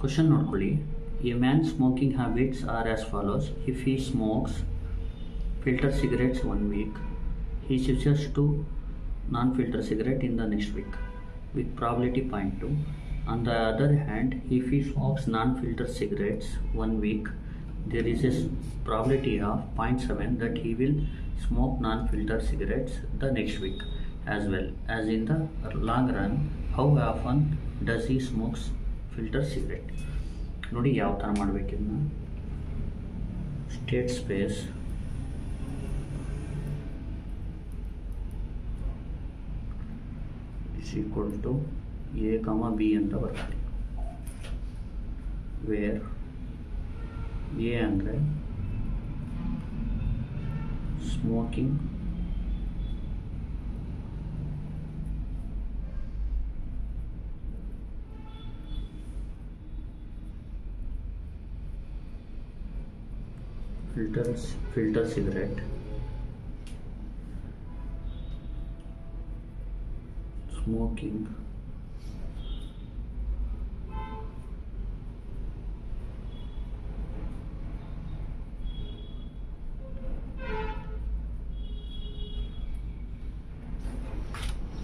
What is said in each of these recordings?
Question ನೋಡ್ಕೊಳ್ಳಿ a man smoking habits are as follows if he smokes filter cigarettes one week he switches to non-filter cigarette in the next week with probability 0.2 on the other hand if he smokes non-filter cigarettes one week there is a s- probability of 0.7 that he will smoke non-filter cigarettes the next week as well as in the long run how often does he smokes filter cigarette ನೋಡಿ ಯಾವ ಥರ ಮಾಡಬೇಕಿದ್ನ state space is to A comma B ಅಂತ ಬರ್ತದೆ. Where A ಅಂದರೆ smoking filters filter cigarette smoking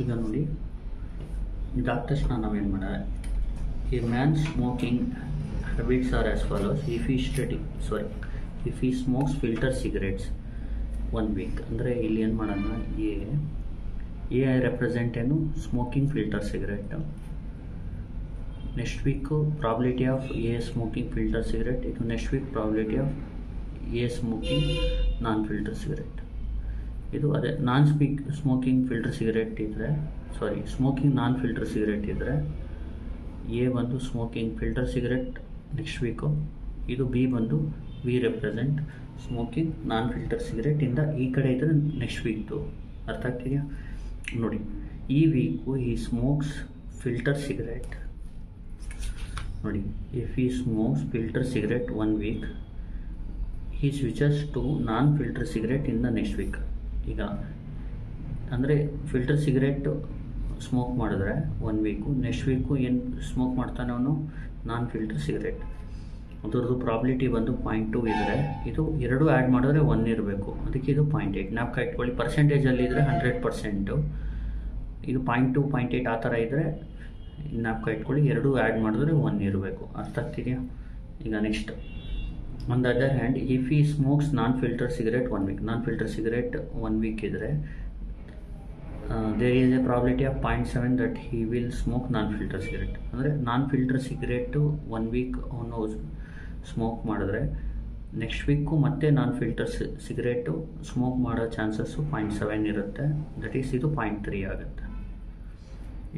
ಈಗ ನೋಡಿ ಇದಾದ ತಕ್ಷಣ ನಾವೇನು ಮಾಡ ಈ man smoking habits are as follows if ಈ study sorry if he smokes filter cigarettes one week ಅಂದರೆ ಇಲ್ಲಿ ಏನು ಮಾಡೋಣ? ಎ ಎ ಐ ರೆಪ್ರೆಸೆಂಟ್ ಏನು? Smoking filter cigarette next week probability of A smoking filter cigarette ಇದು next week probability of A smoking non filter cigarette ಇದು ಅದೇ non speak smoking filter cigarette ಇದ್ದರೆ sorry smoking non filter cigarette ಇದ್ದರೆ A ಬಂದು smoking filter cigarette next week ಇದು B ಬಂದು we represent smoking non filter cigarette ಇಂದ ಈ ಕಡೆ ಇದ್ದರೆ ನೆಕ್ಸ್ಟ್ ವೀಕ್ದು ಅರ್ಥ ಆಗ್ತಿದೆಯಾ? ನೋಡಿ, ಈ week he smokes filter cigarette ನೋಡಿ if he smokes filter cigarette one week he switches to non filter cigarette in the next week ಈಗ, ಅಂದರೆ ಫಿಲ್ಟರ್ ಸಿಗರೇಟ್ ಸ್ಮೋಕ್ ಮಾಡಿದ್ರೆ ಒನ್ ವೀಕು ನೆಕ್ಸ್ಟ್ ವೀಕು ಏನು ಸ್ಮೋಕ್ ಮಾಡ್ತಾನೆ ಅವನು? ನಾನ್ ಫಿಲ್ಟರ್ ಸಿಗರೇಟ್ ಅದ್ರದ್ದು probability ಬಂದು point two ಇದ್ದರೆ ಇದು ಎರಡು ಆ್ಯಡ್ ಮಾಡಿದ್ರೆ ಒನ್ ಇರಬೇಕು. ಅದಕ್ಕೆ ಇದು ಪಾಯಿಂಟ್ ಏಯ್ಟ್ ಜ್ಞಾಪಕ ಇಟ್ಕೊಳ್ಳಿ ಪರ್ಸೆಂಟೇಜಲ್ಲಿ ಇದ್ದರೆ ಹಂಡ್ರೆಡ್ ಪರ್ಸೆಂಟು ಇದು ಪಾಯಿಂಟ್ ಟು ಪಾಯಿಂಟ್ ಏಯ್ಟ್ ಆ ಥರ ಇದ್ದರೆ ನಾಪ್ಕ ಇಟ್ಕೊಳ್ಳಿ ಎರಡು ಆ್ಯಡ್ ಮಾಡಿದ್ರೆ ಒನ್ ಇರಬೇಕು. ಅರ್ಥ ಆಗ್ತಿದೆಯಾ? ಈಗ next on the other hand if he smokes non filter cigarette one week non filter cigarette one week ಇದ್ದರೆ there is a probability of point seven that he will smoke non filter cigarette ಅಂದರೆ non filter cigarette one week ಅವನು smoke ಮಾಡಿದ್ರೆ next week ಮತ್ತೆ non filter cigarette smoke ಮಾಡೋ chances point seven ಇರುತ್ತೆ. That is ಇದು point three ಆಗುತ್ತೆ.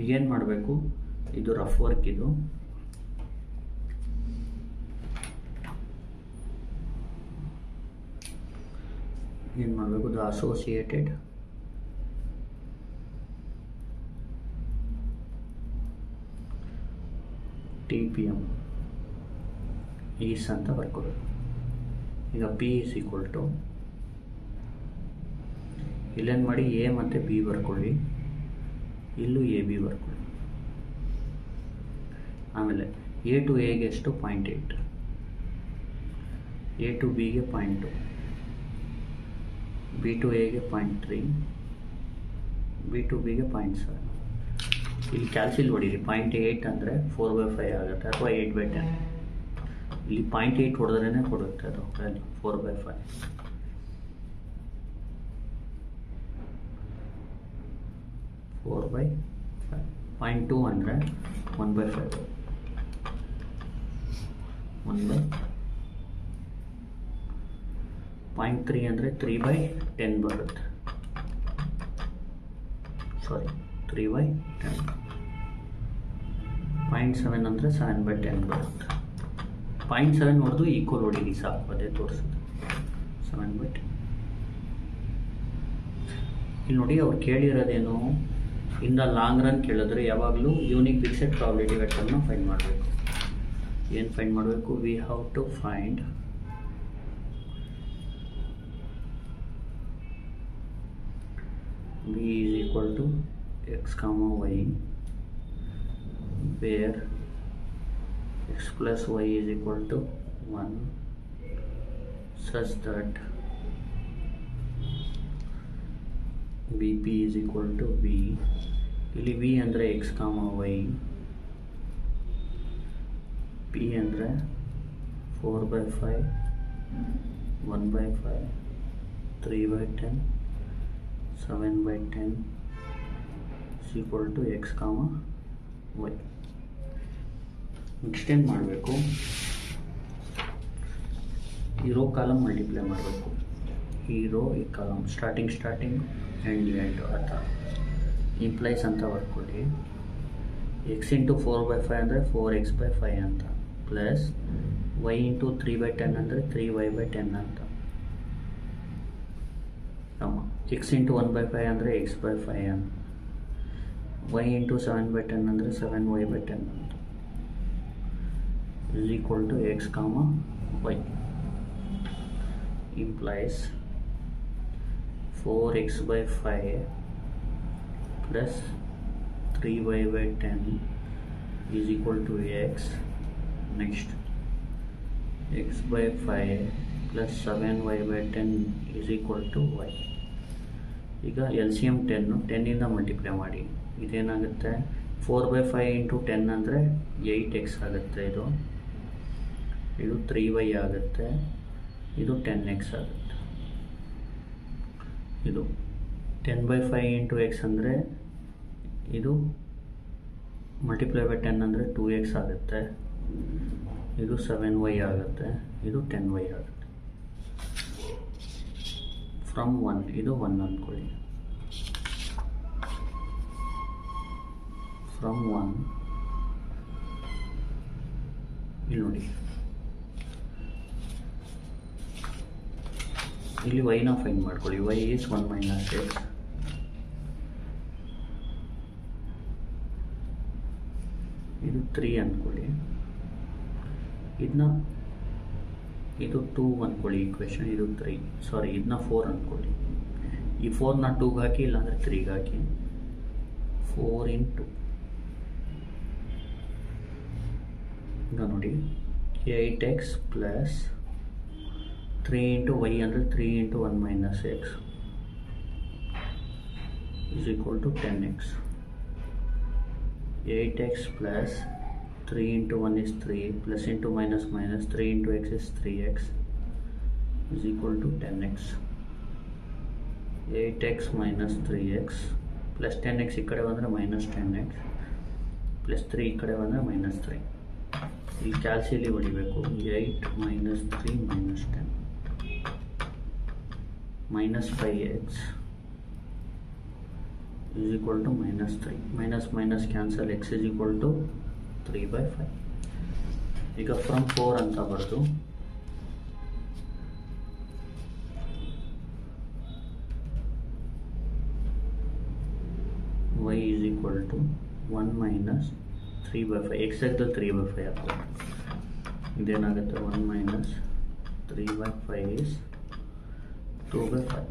ಈಗೇನು ಮಾಡಬೇಕು? ಇದು ರಫ್ ವರ್ಕ್ ಇದು. ಏನು ಮಾಡಬೇಕು? The associated T P M is ಅಂತ ಬರ್ಕೋಬೇಕು. ಈಗ ಪಿ ಈಸ್ ಈಕ್ವಲ್ ಟು ಇಲ್ಲೇನು ಮಾಡಿ ಎ ಮತ್ತು ಬಿ ಬರ್ಕೊಳ್ಳಿ. ಇಲ್ಲೂ ಎ ಬಿ ಬರ್ಕೊಳ್ಳಿ. ಆಮೇಲೆ ಎ ಟು ಎಗೆ ಎಷ್ಟು? ಪಾಯಿಂಟ್ ಏಯ್ಟ್ ಎ ಟು ಬಿಗೆ ಪಾಯಿಂಟ್ ಟು ಬಿ ಟು ಎಗೆ ಪಾಯಿಂಟ್ ತ್ರೀ ಬಿ ಟು ಬಿಗೆ ಪಾಯಿಂಟ್ ಸೆವೆನ್ ಇಲ್ಲಿ ಕ್ಯಾಲ್ಸಿಲ್ ಹೊಡೀರಿ ಪಾಯಿಂಟ್ ಏಯ್ಟ್ ಅಂದರೆ ಫೋರ್ ಬೈ ಫೈವ್ ಆಗುತ್ತೆ ಅಥವಾ ಏಯ್ಟ್ ಬೈ ಟೆನ್ ಇಲ್ಲಿ ಪಾಯಿಂಟ್ ಏಯ್ಟ್ ಹೊಡೆದ್ರೇ ಕೊಡುತ್ತೆ ಅದು value four by five four by five point two ಅಂದರೆ one by five one by point three ಅಂದರೆ ತ್ರೀ ಬೈ ಟೆನ್ ಬರುತ್ತೆ sorry three by ten point seven ಅಂದರೆ ಸೆವೆನ್ ಬೈ ಟೆನ್ ಬರುತ್ತೆ point seven ಹೊಡೆದು equal ಹೊಡೀನಿ ಸಾಕು ಅದೇ ತೋರಿಸುತ್ತೆ. ಸೆವೆನ್ ಬಿಟ್ ಇಲ್ಲಿ ನೋಡಿ ಅವ್ರು ಕೇಳಿರೋದೇನು? ಇನ್ ದ ಲಾಂಗ್ ರನ್ ಕೇಳಿದ್ರೆ ಯಾವಾಗಲೂ ಯೂನಿಕ್ ಫಿಕ್ಸೆಡ್ ಪ್ರಾಬಿಲಿಟಿ ವೆಕ್ಟರ್ನ ಫೈಂಡ್ ಮಾಡಬೇಕು. ಏನು ಫೈಂಡ್ ಮಾಡಬೇಕು? We have to find V is equal to x comma y, where x plus y is equal to 1 such that bp is equal to v ಇಲ್ಲಿ v ಅಂದರೆ x ಕಾಮ y p ಅಂದರೆ four by five one by five three by ten seven by ten equal to X comma Y next ಏನು ಮಾಡಬೇಕು. ಈ column multiply ಮಾಡಬೇಕು. ಈ row ಈ column starting starting end end ಆ ಥರ ಇಂಪ್ಲೈಸ್ ಅಂತ ಬರ್ಕೊಳ್ಳಿ x into four by five ಅಂದರೆ ಫೋರ್ ಎಕ್ಸ್ ಬೈ ಫೈವ್ ಅಂತ. Plus y into three by ten ಅಂದರೆ ತ್ರೀ ವೈ ಬೈ ಟೆನ್ ಅಂತ. X into one by five ಅಂದರೆ ಎಕ್ಸ್ ಬೈ ಫೈವ್ ಅಂತ. Y into seven by ten ಅಂದರೆ seven y by ten ಅಂತ is equal to x comma y implies 4x by 5 plus 3y by 10 is equal to x next x by 5 plus 7y by 10 is equal to y ಈಗ L C M ten ಟೆನ್ನಿಂದ multiply ಮಾಡಿ ಇದೇನಾಗುತ್ತೆ four by five into ten ಅಂದರೆ eight x ಆಗುತ್ತೆ ಇದು ಇದು three Y ಆಗುತ್ತೆ. ಇದು ten x ಆಗುತ್ತೆ. ಇದು ten by five into x ಅಂದರೆ ಇದು ಮಲ್ಟಿಪ್ಲೈ ಬೈ ಟೆನ್ ಅಂದರೆ ಟೂ ಎಕ್ಸ್ ಆಗುತ್ತೆ. ಇದು ಸೆವೆನ್ ವೈ ಆಗುತ್ತೆ. ಇದು ಟೆನ್ ವೈ ಆಗುತ್ತೆ. ಫ್ರಮ್ ಒನ್ ಇದು ಒನ್ ಅಂದ್ಕೊಳ್ಳಿ ಫ್ರಮ್ ಒನ್ ಇಲ್ಲಿ ನೋಡಿ. ಇಲ್ಲಿ ವೈನ ಫೈನ್ ಮಾಡ್ಕೊಳ್ಳಿ. Y is one minus x ಇದು ತ್ರೀ ಅಂದ್ಕೊಳ್ಳಿ ಇದನ್ನ, ಇದು ಟೂ ಅಂದ್ಕೊಳ್ಳಿ ಈಕ್ವೇಷನ್ ಇದು ತ್ರೀ ಸಾರಿ ಇದನ್ನ ಫೋರ್ ಅಂದ್ಕೊಳ್ಳಿ ಈ ಫೋರ್ನ ಟೂಗೆ ಹಾಕಿ, ಇಲ್ಲಾಂದರೆ ತ್ರೀಗೆ ಹಾಕಿ. ಫೋರ್ ಇಂಟು ಈಗ ನೋಡಿ eight x plus 3 into y under 3 into 1 minus x is equal to 10x 8x plus 3 into 1 is 3 plus into minus minus 3 into x is 3x is equal to 10x 8x minus 3x plus 10x ikkade vandre minus 10x plus 3 ikkade vandre minus 3 ಇಲ್ಲಿ ಕ್ಯಾಲ್ಸಿಯಲ್ಲಿ ಹೊಡಿಬೇಕು 8 minus 3 minus 10 minus 5x is equal to minus 3 minus minus cancel x is equal to 3 by 5 ಈಗ from 4 uncover to y is equal to 1 minus 3 by 5 x ಆಗಿದ್ದಲ್ಲಿ 3 by 5 get ಇದೇನಾಗುತ್ತೆ 1 minus 3 by 5 is 2 by 5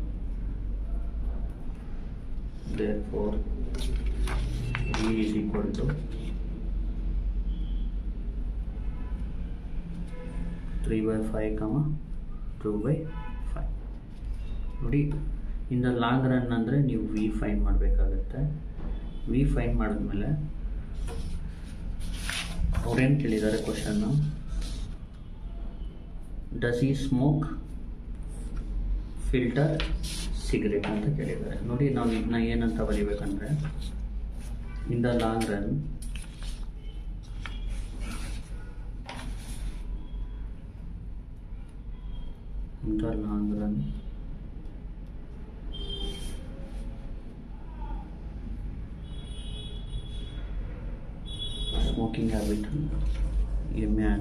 therefore e is equal to 3 by 5 comma 2 by 5 ನೋಡಿ ಇನ್ the long run ಅಂದರೆ ನೀವು V find ಮಾಡಬೇಕಾಗತ್ತೆ. V find ಮಾಡಿದ್ಮೇಲೆ ಅವ್ರೇನು ಕೇಳಿದ್ದಾರೆ question does he smoke filter cigarette ಅಂತ ಕೇಳಿದ್ದಾರೆ. ನೋಡಿ, ನಾವು ಇದನ್ನ ಏನಂತ ಬರಿಬೇಕಂದ್ರೆ in the long run in the long run smoking habit a man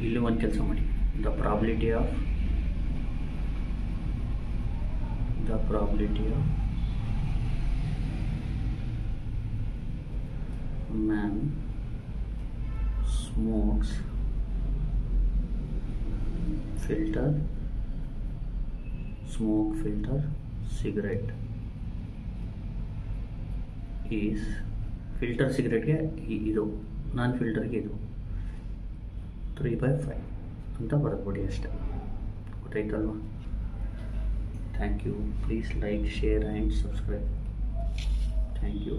ಇಲ್ಲಿ ಒಂದು ಕೆಲಸ ಮಾಡಿ the probability of the probability of man smokes filter smoke filter cigarette is filter ಸಿಗರೆಟ್ಗೆ ಇದು ನಾನ್ ಫಿಲ್ಟರ್ಗೆ ಇದು ತ್ರೀ ಬೈ ಫೈವ್ ಅಂತ ಬರೆದ್ಬಿಡಿ ಅಷ್ಟೇ ಗೊತ್ತಾಯ್ತಲ್ವಾ thank you please like share and subscribe thank you